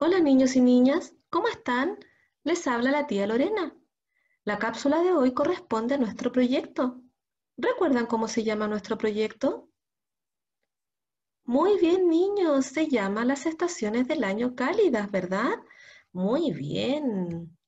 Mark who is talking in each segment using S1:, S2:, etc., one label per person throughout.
S1: Hola niños y niñas, ¿cómo están? Les habla la tía Lorena. La cápsula de hoy corresponde a nuestro proyecto. ¿Recuerdan cómo se llama nuestro proyecto? Muy bien niños, se llama las estaciones del año cálidas, ¿verdad? Muy bien.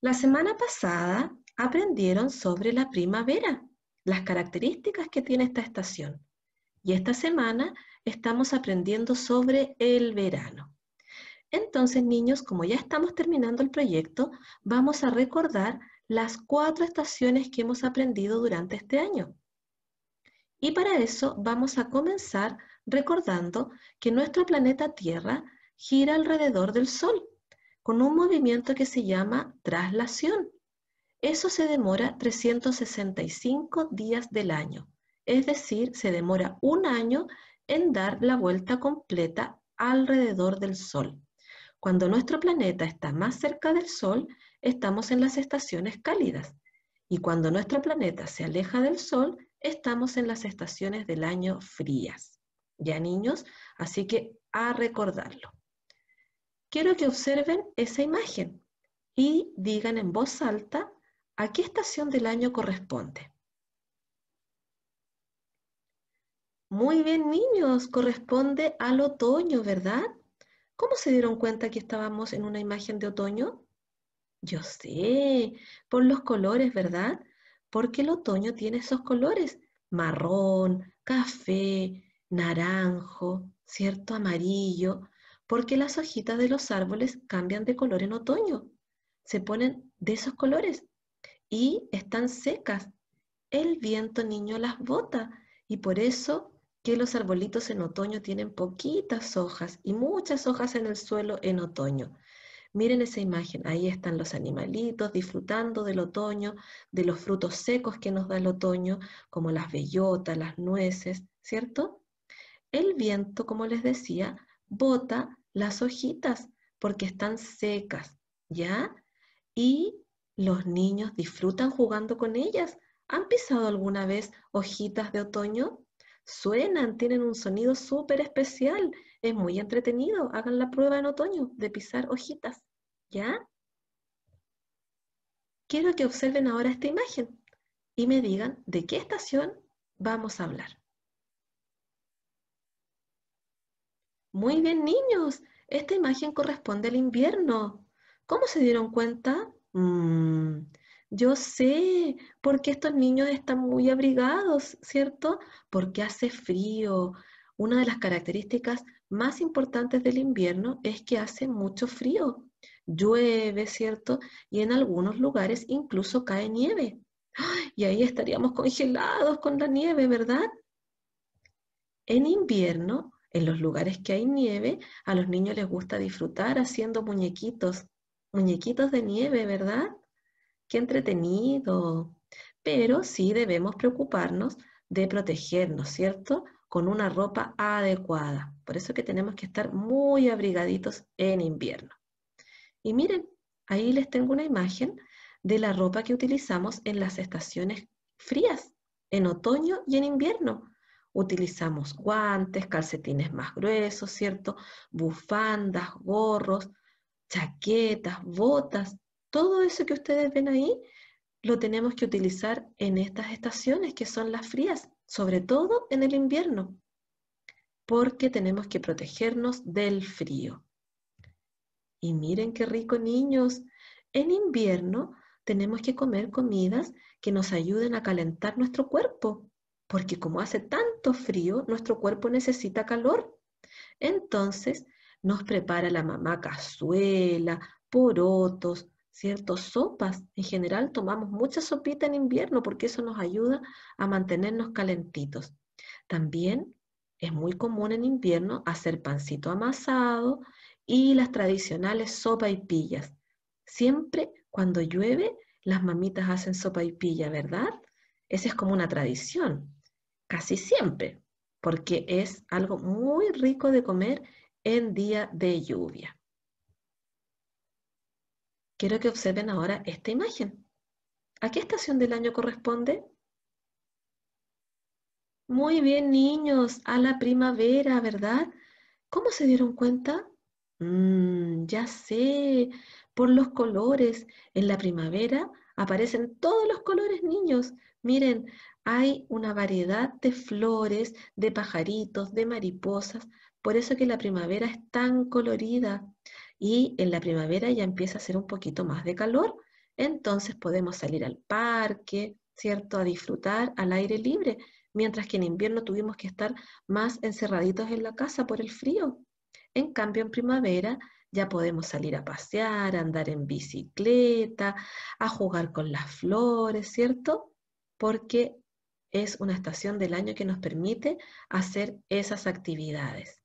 S1: La semana pasada aprendieron sobre la primavera, las características que tiene esta estación. Y esta semana estamos aprendiendo sobre el verano. Entonces, niños, como ya estamos terminando el proyecto, vamos a recordar las cuatro estaciones que hemos aprendido durante este año. Y para eso vamos a comenzar recordando que nuestro planeta Tierra gira alrededor del Sol con un movimiento que se llama traslación. Eso se demora 365 días del año, es decir, se demora un año en dar la vuelta completa alrededor del Sol. Cuando nuestro planeta está más cerca del Sol, estamos en las estaciones cálidas. Y cuando nuestro planeta se aleja del Sol, estamos en las estaciones del año frías. ¿Ya niños? Así que a recordarlo. Quiero que observen esa imagen y digan en voz alta a qué estación del año corresponde. Muy bien, niños, corresponde al otoño, ¿verdad? ¿Cómo se dieron cuenta que estábamos en una imagen de otoño? Yo sé, por los colores, ¿verdad? Porque el otoño tiene esos colores, marrón, café, naranjo, ¿cierto? Amarillo, porque las hojitas de los árboles cambian de color en otoño, se ponen de esos colores y están secas. El viento, niño, las bota y por eso que los arbolitos en otoño tienen poquitas hojas y muchas hojas en el suelo en otoño. Miren esa imagen, ahí están los animalitos disfrutando del otoño, de los frutos secos que nos da el otoño, como las bellotas, las nueces, ¿cierto? El viento, como les decía, bota las hojitas porque están secas, ¿ya? Y los niños disfrutan jugando con ellas. ¿Han pisado alguna vez hojitas de otoño? Suenan, tienen un sonido súper especial. Es muy entretenido. Hagan la prueba en otoño de pisar hojitas. ¿Ya? Quiero que observen ahora esta imagen y me digan de qué estación vamos a hablar. Muy bien, niños. Esta imagen corresponde al invierno. ¿Cómo se dieron cuenta? Mm, yo sé, porque estos niños están muy abrigados, ¿cierto? Porque hace frío. Una de las características más importantes del invierno es que hace mucho frío. Llueve, ¿cierto? Y en algunos lugares incluso cae nieve. Y ahí estaríamos congelados con la nieve, ¿verdad? En invierno, en los lugares que hay nieve, a los niños les gusta disfrutar haciendo muñequitos, muñequitos de nieve, ¿verdad? Qué entretenido. Pero sí debemos preocuparnos de protegernos, ¿cierto? Con una ropa adecuada. Por eso que tenemos que estar muy abrigaditos en invierno. Y miren, ahí les tengo una imagen de la ropa que utilizamos en las estaciones frías, en otoño y en invierno. Utilizamos guantes, calcetines más gruesos, ¿cierto? Bufandas, gorros, chaquetas, botas. Todo eso que ustedes ven ahí lo tenemos que utilizar en estas estaciones que son las frías, sobre todo en el invierno, porque tenemos que protegernos del frío. Y miren qué rico niños, en invierno tenemos que comer comidas que nos ayuden a calentar nuestro cuerpo, porque como hace tanto frío, nuestro cuerpo necesita calor. Entonces nos prepara la mamá cazuela, porotos, ¿cierto? Sopas. En general tomamos mucha sopita en invierno porque eso nos ayuda a mantenernos calentitos. También es muy común en invierno hacer pancito amasado y las tradicionales sopa y pillas. Siempre cuando llueve, las mamitas hacen sopa y pilla, ¿verdad? Esa es como una tradición, casi siempre, porque es algo muy rico de comer en día de lluvia. Quiero que observen ahora esta imagen. ¿A qué estación del año corresponde? Muy bien, niños, a la primavera, ¿verdad? ¿Cómo se dieron cuenta? Mm, ya sé, por los colores. En la primavera aparecen todos los colores, niños. Miren, hay una variedad de flores, de pajaritos, de mariposas. Por eso que la primavera es tan colorida. Y en la primavera ya empieza a hacer un poquito más de calor. Entonces podemos salir al parque, ¿cierto? A disfrutar al aire libre. Mientras que en invierno tuvimos que estar más encerraditos en la casa por el frío. En cambio, en primavera ya podemos salir a pasear, a andar en bicicleta, a jugar con las flores, ¿cierto? Porque es una estación del año que nos permite hacer esas actividades.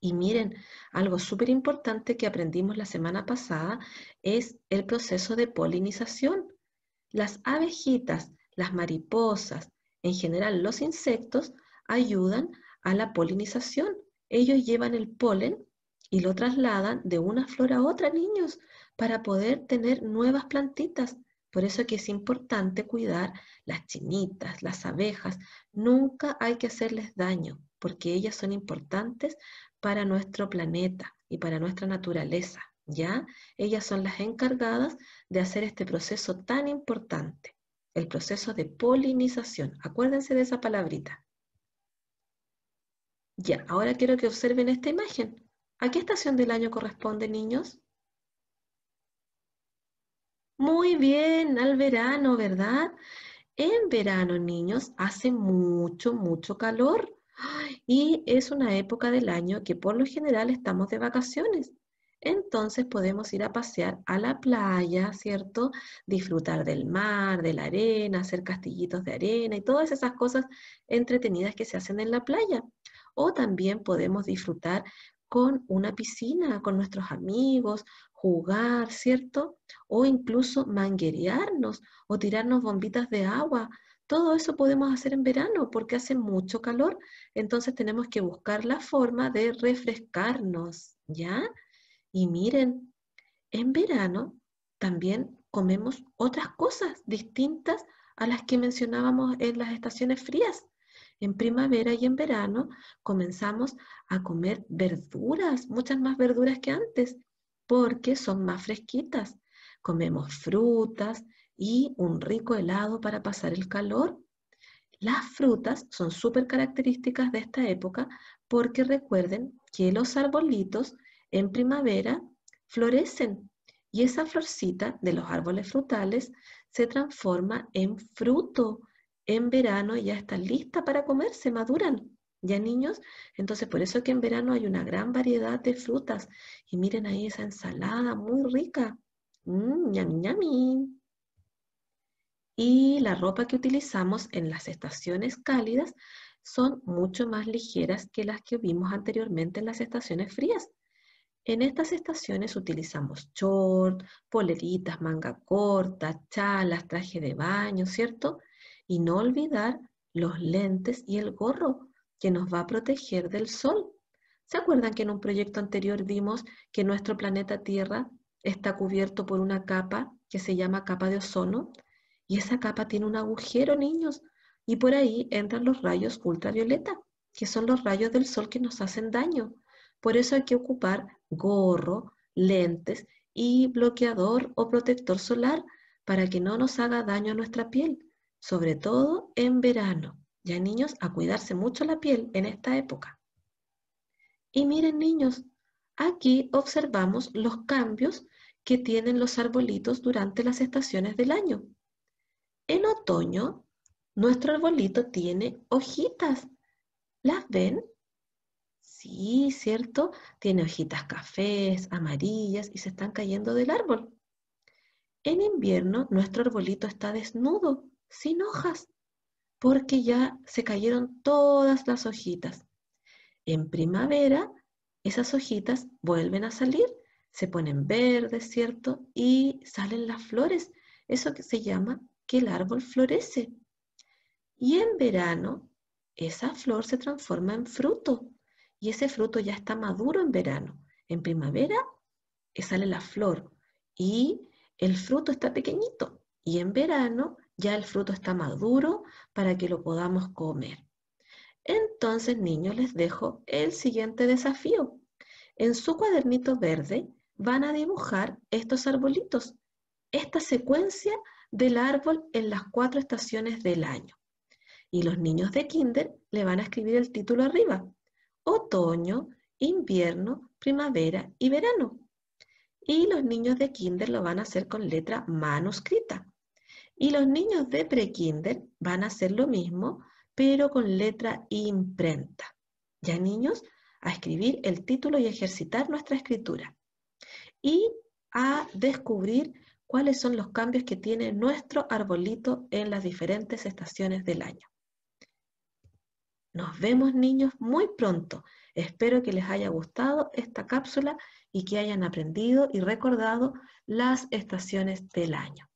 S1: Y miren, algo súper importante que aprendimos la semana pasada es el proceso de polinización. Las abejitas, las mariposas, en general los insectos, ayudan a la polinización ellos llevan el polen y lo trasladan de una flor a otra, niños, para poder tener nuevas plantitas. Por eso que es importante cuidar las chinitas, las abejas. Nunca hay que hacerles daño, porque ellas son importantes para nuestro planeta y para nuestra naturaleza. ¿Ya? Ellas son las encargadas de hacer este proceso tan importante, el proceso de polinización. Acuérdense de esa palabrita. Ya, ahora quiero que observen esta imagen. ¿A qué estación del año corresponde, niños? Muy bien, al verano, ¿verdad? En verano, niños, hace mucho, mucho calor. Y es una época del año que por lo general estamos de vacaciones. Entonces podemos ir a pasear a la playa, ¿cierto? Disfrutar del mar, de la arena, hacer castillitos de arena y todas esas cosas entretenidas que se hacen en la playa o también podemos disfrutar con una piscina, con nuestros amigos, jugar, ¿cierto? O incluso manguerearnos o tirarnos bombitas de agua. Todo eso podemos hacer en verano porque hace mucho calor, entonces tenemos que buscar la forma de refrescarnos, ¿ya? Y miren, en verano también comemos otras cosas distintas a las que mencionábamos en las estaciones frías. En primavera y en verano comenzamos a comer verduras, muchas más verduras que antes, porque son más fresquitas. Comemos frutas y un rico helado para pasar el calor. Las frutas son súper características de esta época porque recuerden que los arbolitos en primavera florecen y esa florcita de los árboles frutales se transforma en fruto en verano ya están listas para comerse, maduran. ¿Ya niños? Entonces por eso que en verano hay una gran variedad de frutas. Y miren ahí esa ensalada muy rica. Mmm, ñami, Y la ropa que utilizamos en las estaciones cálidas son mucho más ligeras que las que vimos anteriormente en las estaciones frías. En estas estaciones utilizamos short, poleritas, manga corta, chalas, traje de baño, ¿cierto? Y no olvidar los lentes y el gorro que nos va a proteger del sol. ¿Se acuerdan que en un proyecto anterior vimos que nuestro planeta Tierra está cubierto por una capa que se llama capa de ozono? Y esa capa tiene un agujero, niños, y por ahí entran los rayos ultravioleta, que son los rayos del sol que nos hacen daño. Por eso hay que ocupar gorro, lentes y bloqueador o protector solar para que no nos haga daño a nuestra piel sobre todo en verano. Ya niños, a cuidarse mucho la piel en esta época. Y miren niños, aquí observamos los cambios que tienen los arbolitos durante las estaciones del año. En otoño, nuestro arbolito tiene hojitas. ¿Las ven? Sí, ¿cierto? Tiene hojitas cafés, amarillas y se están cayendo del árbol. En invierno, nuestro arbolito está desnudo sin hojas, porque ya se cayeron todas las hojitas. En primavera, esas hojitas vuelven a salir, se ponen verdes, ¿cierto? Y salen las flores. Eso que se llama que el árbol florece. Y en verano, esa flor se transforma en fruto. Y ese fruto ya está maduro en verano. En primavera eh, sale la flor y el fruto está pequeñito. Y en verano ya el fruto está maduro para que lo podamos comer. Entonces, niños, les dejo el siguiente desafío. En su cuadernito verde van a dibujar estos arbolitos, esta secuencia del árbol en las cuatro estaciones del año. Y los niños de kinder le van a escribir el título arriba. Otoño, invierno, primavera y verano. Y los niños de kinder lo van a hacer con letra manuscrita. Y los niños de pre-kinder van a hacer lo mismo, pero con letra imprenta. Ya niños, a escribir el título y ejercitar nuestra escritura. Y a descubrir cuáles son los cambios que tiene nuestro arbolito en las diferentes estaciones del año. Nos vemos niños muy pronto. Espero que les haya gustado esta cápsula y que hayan aprendido y recordado las estaciones del año.